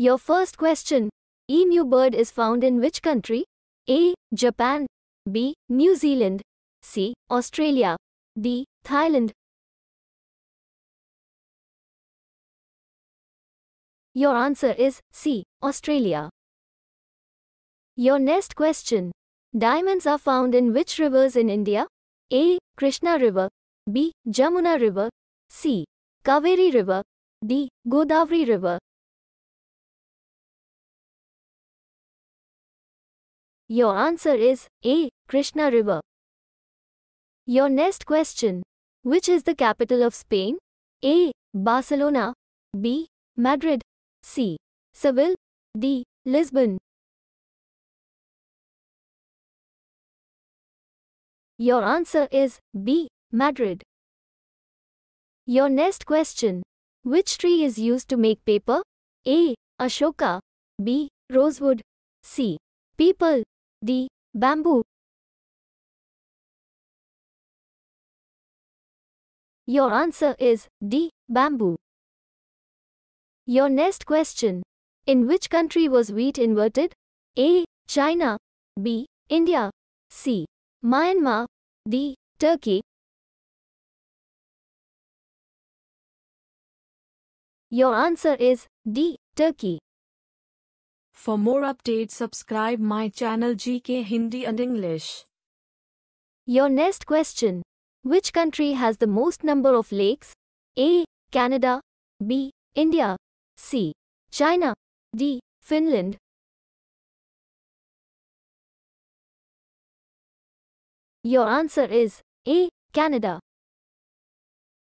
Your first question Emu bird is found in which country? A. Japan. B. New Zealand. C. Australia. D. Thailand. Your answer is C. Australia. Your next question. Diamonds are found in which rivers in India? A. Krishna River. B. Jamuna River. C. Kaveri River. D. Godavari River. Your answer is A. Krishna River. Your next question. Which is the capital of Spain? A. Barcelona. B. Madrid. C. Seville. D. Lisbon. Your answer is B. Madrid. Your next question. Which tree is used to make paper? A. Ashoka. B. Rosewood. C. Peepal. D. Bamboo. Your answer is D. Bamboo. Your next question. In which country was wheat inverted? A. China. B. India. C. Myanmar. D. Turkey. Your answer is D. Turkey. For more updates, subscribe my channel GK Hindi and English. Your next question. Which country has the most number of lakes? A. Canada. B. India. C. China. D. Finland. Your answer is A. Canada.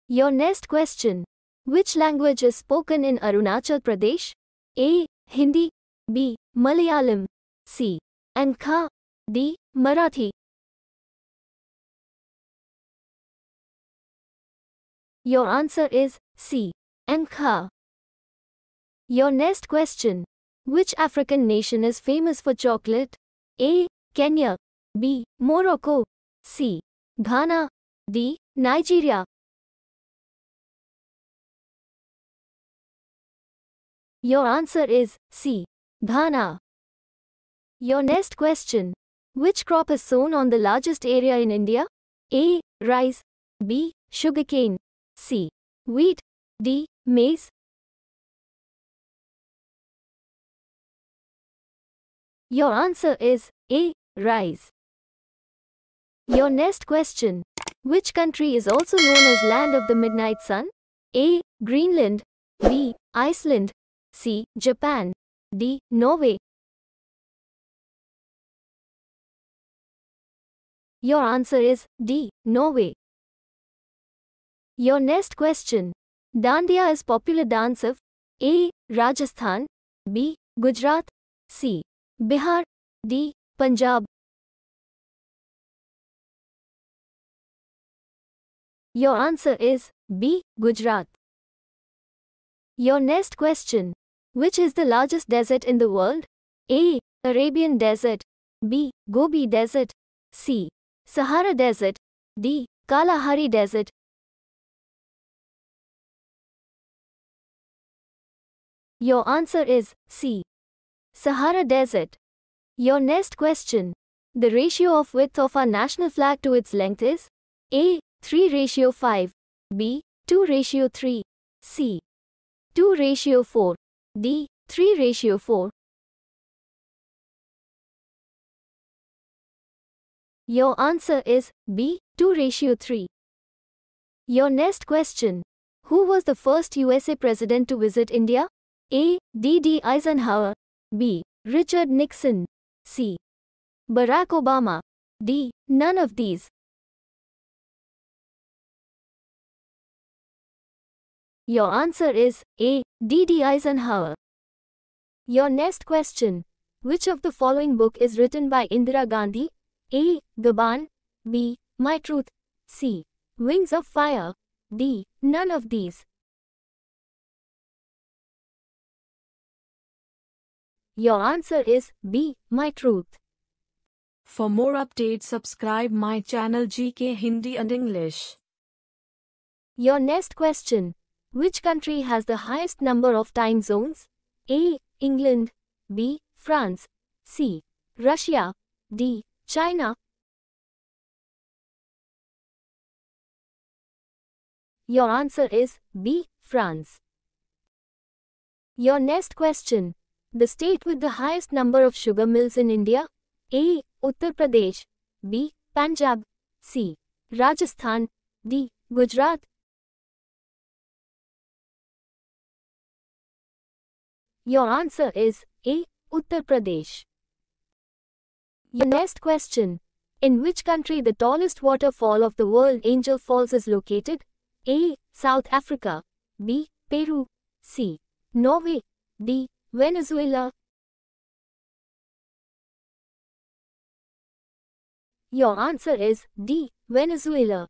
Your next question. Which language is spoken in Arunachal Pradesh? A. Hindi. B. Malayalam. C. Ankha. D. Marathi. Your answer is C. Ankha. Your next question. Which African nation is famous for chocolate? A. Kenya. B. Morocco. C. Ghana. D. Nigeria. Your answer is C. Ghana. Your next question. Which crop is sown on the largest area in India? A. Rice. B. Sugarcane. C. Wheat. D. Maize. Your answer is A. Rice. Your next question. Which country is also known as Land of the Midnight Sun? A. Greenland. B. Iceland. C. Japan. D. Norway. Your answer is D. Norway. Your next question. Dandiya is popular dance of A. Rajasthan. B. Gujarat. C. Bihar. D. Punjab. Your answer is B. Gujarat. Your next question. Which is the largest desert in the world? A. Arabian Desert. B. Gobi Desert. C. Sahara Desert. D. Kalahari Desert. Your answer is C. Sahara Desert. Your next question. The ratio of width of our national flag to its length is A. 3 ratio 5. B. 2 ratio 3. C. 2 ratio 4. D. 3 ratio 4. Your answer is B. 2 ratio 3. Your next question. Who was the first USA president to visit India? A. D. D. Eisenhower. B. Richard Nixon. C. Barack Obama. D. None of these. Your answer is A. D. D. Eisenhower. Your next question. Which of the following book is written by Indira Gandhi? A. Gaban. B. My Truth. C. Wings of Fire. D. None of these. Your answer is B. My Truth. For more updates, subscribe my channel GK Hindi and English. Your next question. Which country has the highest number of time zones? A. England, B. France, C. Russia, D. China. Your answer is B. France. Your next question. The state with the highest number of sugar mills in India? A. Uttar Pradesh. B. Punjab. C. Rajasthan. D. Gujarat. Your answer is A. Uttar Pradesh. Your next question. In which country the tallest waterfall of the world Angel Falls is located? A. South Africa. B. Peru. C. Norway. D. Venezuela. Your answer is D. Venezuela.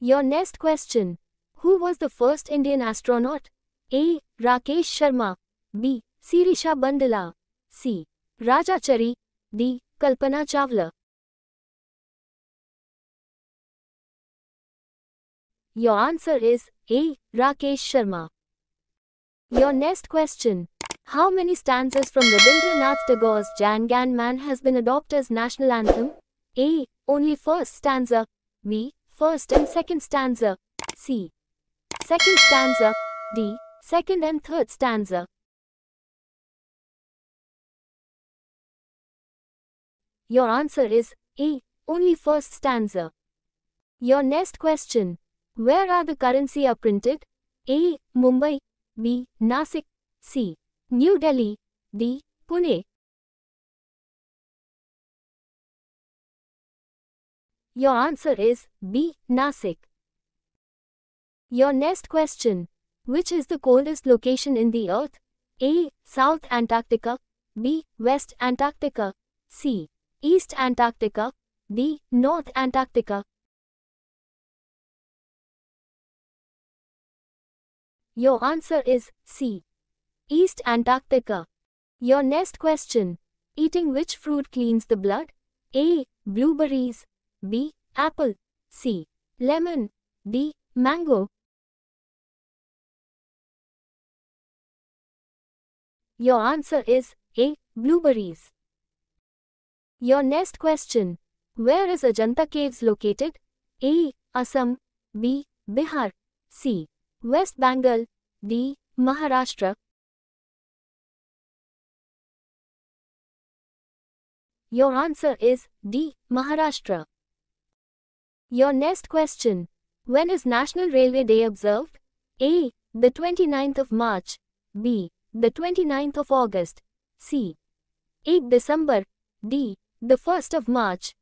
Your next question. Who was the first Indian astronaut? A. Rakesh Sharma. B. Sirisha Bandala. C. Raja Chari. D. Kalpana Chawla. Your answer is A. Rakesh Sharma. Your next question. How many stanzas from Rabindranath Tagore's Jan Gan Man has been adopted as national anthem? A. Only first stanza. B. First and second stanza. C. Second stanza. D. Second and third stanza. Your answer is A. Only first stanza. Your next question. Where are the currency are printed? A. Mumbai. B. Nasik. C. New Delhi. D. Pune. Your answer is B. Nasik. Your next question. Which is the coldest location in the earth? A. South Antarctica. B. West Antarctica. C. East Antarctica. D. North Antarctica. Your answer is C. East Antarctica. Your next question. Eating which fruit cleans the blood? A. Blueberries. B. Apple. C. Lemon. D. Mango. Your answer is A. Blueberries. Your next question. Where is Ajanta Caves located? A. Assam. B. Bihar. C. West Bengal. D. Maharashtra. Your answer is D. Maharashtra. Your next question. When is National Railway Day observed? A. The 29th of March. B. The 29th of August. C. 8 December. D. The 1st of March.